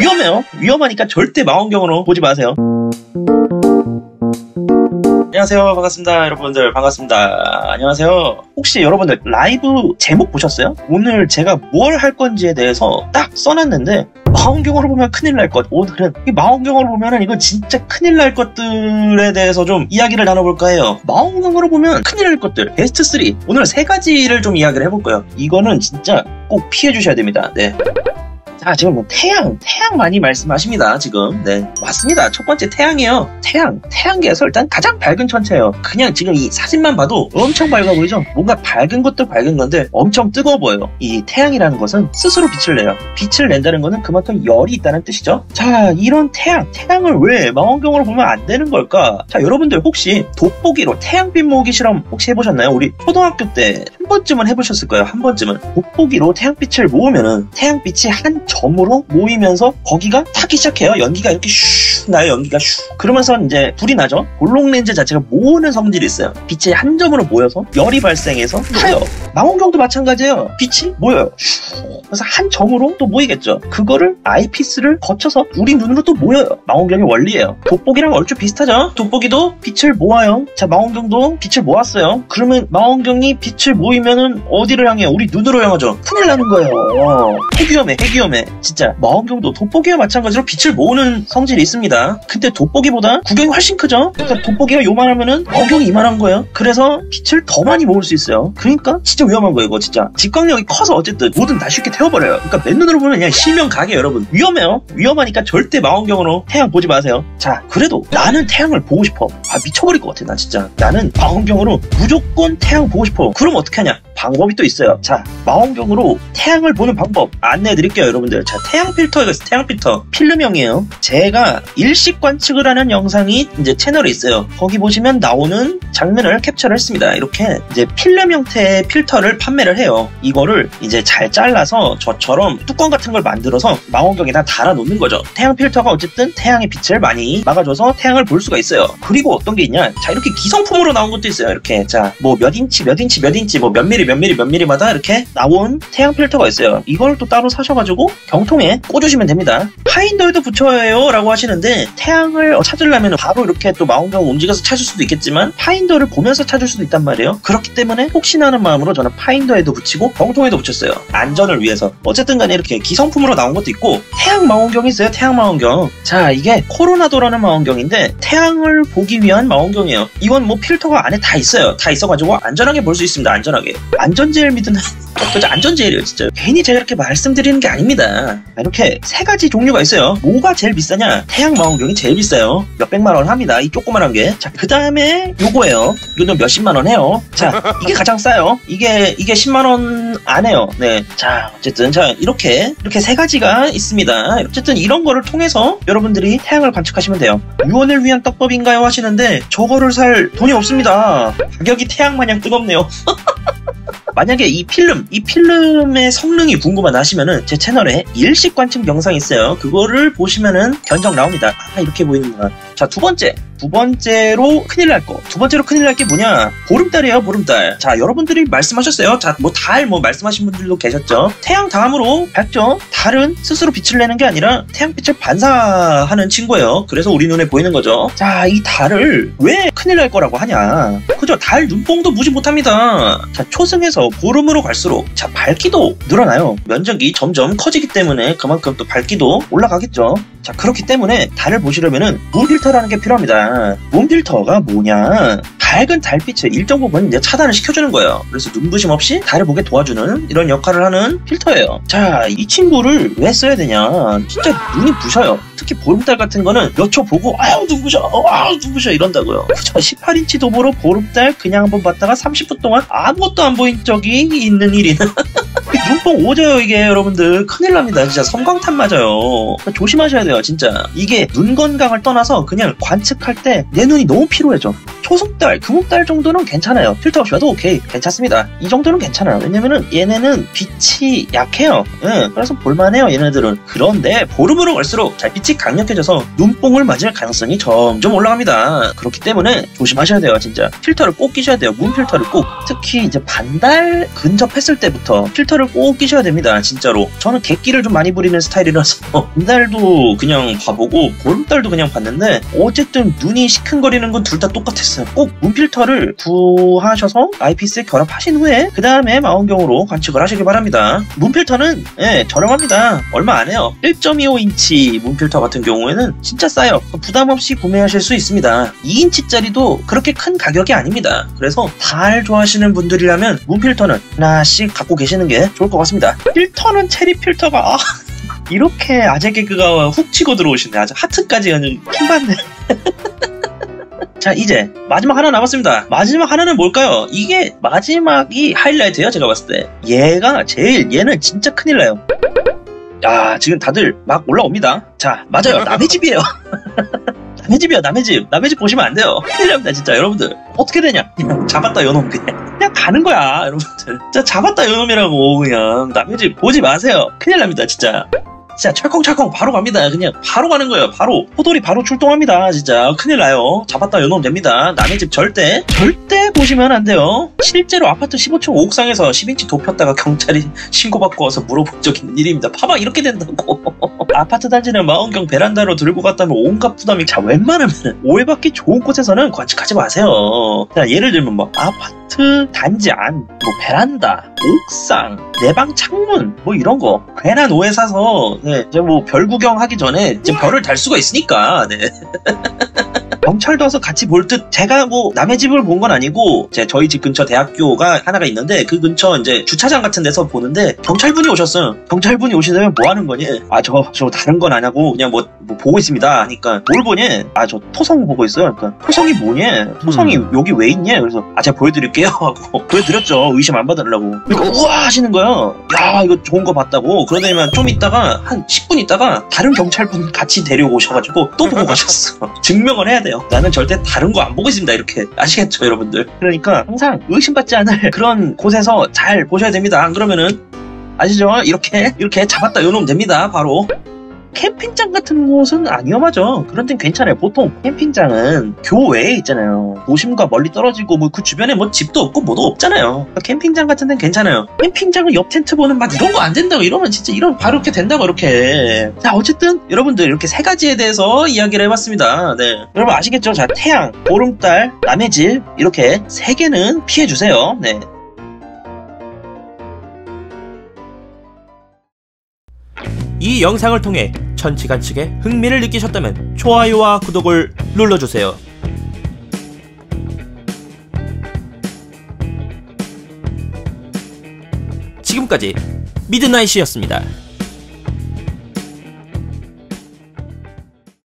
위험해요. 위험하니까 절대 망원경으로 보지 마세요. 안녕하세요. 반갑습니다. 여러분들 반갑습니다. 안녕하세요. 혹시 여러분들 라이브 제목 보셨어요? 오늘 제가 뭘 할 건지에 대해서 딱 써놨는데 망원경으로 보면 큰일 날 것. 오늘은 이 망원경으로 보면은 이거 진짜 큰일 날 것들에 대해서 좀 이야기를 나눠볼까 해요. 망원경으로 보면 큰일 날 것들 베스트 3. 오늘 세 가지를 좀 이야기를 해볼 거예요. 이거는 진짜 꼭 피해 주셔야 됩니다. 네. 자, 지금 뭐 태양, 태양 많이 말씀하십니다, 지금. 네. 맞습니다. 첫 번째 태양이에요. 태양, 태양계에서 일단 가장 밝은 천체예요. 그냥 지금 이 사진만 봐도 엄청 밝아 보이죠? 뭔가 밝은 것도 밝은 건데 엄청 뜨거워 보여요. 이 태양이라는 것은 스스로 빛을 내요. 빛을 낸다는 것은 그만큼 열이 있다는 뜻이죠. 자, 이런 태양, 태양을 왜 망원경으로 보면 안 되는 걸까? 자, 여러분들 혹시 돋보기로 태양빛 모으기 실험 혹시 해보셨나요? 우리 초등학교 때한 번쯤은 해보셨을 거예요. 한 번쯤은. 돋보기로 태양빛을 모으면은 태양빛이 한 점으로 모이면서 거기가 타기 시작해요. 연기가 이렇게 슉 나요. 연기가 슉. 그러면서 이제 불이 나죠. 볼록 렌즈 자체가 모으는 성질이 있어요. 빛이 한 점으로 모여서 열이 발생해서 타요. 망원경도 마찬가지예요. 빛이 모여요. 슉. 그래서 한 점으로 또 모이겠죠. 그거를 아이피스를 거쳐서 우리 눈으로 또 모여요. 망원경의 원리예요. 돋보기랑 얼추 비슷하죠. 돋보기도 빛을 모아요. 자, 망원경도 빛을 모았어요. 그러면 망원경이 빛을 모이 면은 어디를 향해? 우리 눈으로 향하죠. 큰일 나는 거예요. 핵위험해, 핵위험해. 진짜 망원경도 돋보기와 마찬가지로 빛을 모으는 성질이 있습니다. 근데 돋보기보다 구경이 훨씬 크죠? 그러니까 돋보기가 요만하면은 망원경이 이만한 거예요. 그래서 빛을 더 많이 모을 수 있어요. 그러니까 진짜 위험한 거예요, 이거 진짜. 직광력이 커서 어쨌든 뭐든 다 쉽게 태워버려요. 그러니까 맨눈으로 보면 그냥 실명 가게 여러분. 위험해요. 위험하니까 절대 망원경으로 태양 보지 마세요. 자, 그래도 나는 태양을 보고 싶어. 아, 미쳐버릴 것 같아, 나 진짜. 나는 망원경으로 무조건 태양 보고 싶어. 그럼 어떻게 하냐? 예. 방법이 또 있어요. 자, 망원경으로 태양을 보는 방법 안내해 드릴게요, 여러분들. 자, 태양 필터가 있어요. 태양 필터. 필름형이에요. 제가 일식 관측을 하는 영상이 이제 채널에 있어요. 거기 보시면 나오는 장면을 캡처를 했습니다. 이렇게 이제 필름 형태의 필터를 판매를 해요. 이거를 이제 잘 잘라서 저처럼 뚜껑 같은 걸 만들어서 망원경에다 달아 놓는 거죠. 태양 필터가 어쨌든 태양의 빛을 많이 막아줘서 태양을 볼 수가 있어요. 그리고 어떤 게 있냐? 자, 이렇게 기성품으로 나온 것도 있어요. 이렇게 자, 뭐 몇 인치, 몇 인치, 몇 인치, 뭐 몇 미리, 몇 미리, 몇 미리마다 이렇게 나온 태양 필터가 있어요. 이걸 또 따로 사셔가지고 경통에 꽂으시면 됩니다. 파인더에도 붙여야 해요 라고 하시는데 태양을 찾으려면 바로 이렇게 또 망원경 움직여서 찾을 수도 있겠지만 파인더를 보면서 찾을 수도 있단 말이에요. 그렇기 때문에 혹시나 하는 마음으로 저는 파인더에도 붙이고 경통에도 붙였어요. 안전을 위해서. 어쨌든 간에 이렇게 기성품으로 나온 것도 있고 태양 망원경이 있어요. 태양 망원경. 자 이게 코로나도라는 망원경인데 태양을 보기 위한 망원경이에요. 이건 뭐 필터가 안에 다 있어요. 다 있어가지고 안전하게 볼 수 있습니다. 안전하게. 안전제일 믿는 그죠 안전제일이에요 진짜. 괜히 제가 이렇게 말씀드리는 게 아닙니다. 이렇게 세 가지 종류가 있어요. 뭐가 제일 비싸냐? 태양 망원경이 제일 비싸요. 몇백만 원 합니다. 이 조그만한 게자그 다음에 요거예요. 이거는 몇십만 원 해요. 자 이게 가장 싸요. 이게 이게 10만 원 안 해요. 네자 어쨌든 자 이렇게 이렇게 세 가지가 있습니다. 어쨌든 이런 거를 통해서 여러분들이 태양을 관측하시면 돼요. 유언을 위한 떡밥인가요? 하시는데 저거를 살 돈이 없습니다. 가격이 태양 마냥 뜨겁네요 만약에 이 필름, 이 필름의 성능이 궁금하다 하시면은 제 채널에 일식 관측 영상 있어요. 그거를 보시면은 견적 나옵니다. 아, 이렇게 보이는구나. 자, 두 번째. 두 번째로 큰일 날 거. 두 번째로 큰일 날 게 뭐냐? 보름달이에요, 보름달. 자, 여러분들이 말씀하셨어요. 자, 뭐 달, 뭐 말씀하신 분들도 계셨죠. 태양 다음으로 밝죠? 달은 스스로 빛을 내는 게 아니라 태양빛을 반사하는 친구예요. 그래서 우리 눈에 보이는 거죠. 자, 이 달을 왜 큰일 날 거라고 하냐? 그죠? 달 눈뽕도 무시 못합니다. 자, 초승에서 보름으로 갈수록 자, 밝기도 늘어나요. 면적이 점점 커지기 때문에 그만큼 또 밝기도 올라가겠죠. 자, 그렇기 때문에 달을 보시려면은 문 필터라는 게 필요합니다. 문 필터가 뭐냐? 밝은 달빛을 일정 부분 이제 차단을 시켜주는 거예요. 그래서 눈부심 없이 달을 보게 도와주는 이런 역할을 하는 필터예요. 자, 이 친구를 왜 써야 되냐? 진짜 눈이 부셔요. 특히 보름달 같은 거는 몇 초 보고 아유 눈부셔, 아유 눈부셔 이런다고요. 그죠? 18인치 도보로 보름달 그냥 한번 봤다가 30분 동안 아무것도 안 보인 적이 있는 일이 는 눈뽕 오져요 이게 여러분들. 큰일 납니다. 진짜 섬광탄 맞아요. 조심하셔야 돼요 진짜. 이게 눈 건강을 떠나서 그냥 관측할 때 내 눈이 너무 피로해져. 초속달, 금옥달 정도는 괜찮아요. 필터 없이 와도 오케이. 괜찮습니다. 이 정도는 괜찮아요. 왜냐면은 얘네는 빛이 약해요. 응, 그래서 볼만해요 얘네들은. 그런데 보름으로 갈수록 달빛이 강력해져서 눈뽕을 맞을 가능성이 점점 올라갑니다. 그렇기 때문에 조심하셔야 돼요 진짜. 필터를 꼭 끼셔야 돼요. 문 필터를 꼭. 특히 이제 반달 근접했을 때부터 필터를 꼭꼭 끼셔야 됩니다. 진짜로. 저는 객기를 좀 많이 부리는 스타일이라서 이달도 그냥 봐보고 보름달도 그냥 봤는데 어쨌든 눈이 시큰거리는 건 둘 다 똑같았어요. 꼭 문필터를 구하셔서 아이피스에 결합하신 후에 그 다음에 망원경으로 관측을 하시길 바랍니다. 문필터는 예, 저렴합니다. 얼마 안 해요. 1.25인치 문필터 같은 경우에는 진짜 싸요. 부담 없이 구매하실 수 있습니다. 2인치짜리도 그렇게 큰 가격이 아닙니다. 그래서 달 좋아하시는 분들이라면 문필터는 하나씩 갖고 계시는 게 좋을 것 같습니다. 필터는 체리 필터가 아, 이렇게 아재 개그가 훅 치고 들어오시네. 아주 하트까지 그냥 킹받네. 자 이제 마지막 하나 남았습니다. 마지막 하나는 뭘까요? 이게 마지막이 하이라이트예요 제가 봤을 때. 얘가 제일 얘는 진짜 큰일 나요. 야 지금 다들 막 올라옵니다. 자 맞아요. 남의 집이에요. 남의 집이야 남의 집. 남의 집 보시면 안 돼요. 큰일 납니다 진짜. 여러분들. 어떻게 되냐? 잡았다 요놈 그냥 그냥 가는 거야 여러분들 진짜 잡았다 요놈이라고 그냥 남의 집 보지 마세요 큰일 납니다 진짜 진짜 철컹철컹 바로 갑니다. 그냥 바로 가는 거예요. 바로 포돌이 바로 출동합니다. 진짜 큰일 나요. 잡았다 연놈 됩니다. 남의 집 절대 절대 보시면 안 돼요. 실제로 아파트 15층 옥상에서 10인치 돕혔다가 경찰이 신고받고 와서 물어본 적 있는 일입니다. 봐봐 이렇게 된다고. 아파트 단지는 망원경 베란다로 들고 갔다면 온갖 부담이 자 웬만하면 오해받기 좋은 곳에서는 관측하지 마세요. 자 예를 들면 뭐 아파트 단지 안, 뭐 베란다, 옥상, 내 방 창문 뭐 이런 거 괜한 오해 사서 네, 이제 뭐 별 구경하기 전에 이제 별을 달 수가 있으니까 네. 경찰도 와서 같이 볼 듯 제가 뭐 남의 집을 본 건 아니고 제 저희 집 근처 대학교가 하나가 있는데 그 근처 이제 주차장 같은 데서 보는데 경찰분이 오셨어요. 경찰분이 오시면 뭐 하는 거니? 아 저 저 다른 건 아냐고 그냥 뭐, 뭐 보고 있습니다. 하니까 뭘 보니? 아 저 토성 보고 있어요. 그러니까 토성이 뭐니? 토성이 여기 왜 있니? 그래서 아 제가 보여드릴게요 하고 보여드렸죠. 의심 안 받으려고. 그러니까 우와 하시는 거예요. 야 이거 좋은 거 봤다고. 그러더니만 좀 있다가 한 10분 있다가 다른 경찰분 같이 데려오셔가지고 또 보고 가셨어. 증명을 해야 돼요. 나는 절대 다른 거 안 보고 있습니다. 이렇게 아시겠죠, 여러분들? 그러니까 항상 의심받지 않을 그런 곳에서 잘 보셔야 됩니다. 안 그러면은 아시죠? 이렇게 이렇게 잡았다 요놈 됩니다. 바로. 캠핑장 같은 곳은 안 위험하죠. 그런 데는 괜찮아요. 보통 캠핑장은 교외에 있잖아요. 도심과 멀리 떨어지고 뭐 그 주변에 뭐 집도 없고 뭐도 없잖아요. 캠핑장 같은 데는 괜찮아요. 캠핑장은 옆 텐트 보는 막 이런 거 안 된다고 이러면 진짜 이런 바로 이렇게 된다고 이렇게. 자 어쨌든 여러분들 이렇게 세 가지에 대해서 이야기를 해봤습니다. 네. 여러분 아시겠죠? 자 태양, 보름달, 남의 집 이렇게 세 개는 피해 주세요. 네. 이 영상을 통해 천치관측에 흥미를 느끼셨다면 좋아요와 구독을 눌러주세요. 지금까지 미드나잇이었습니다.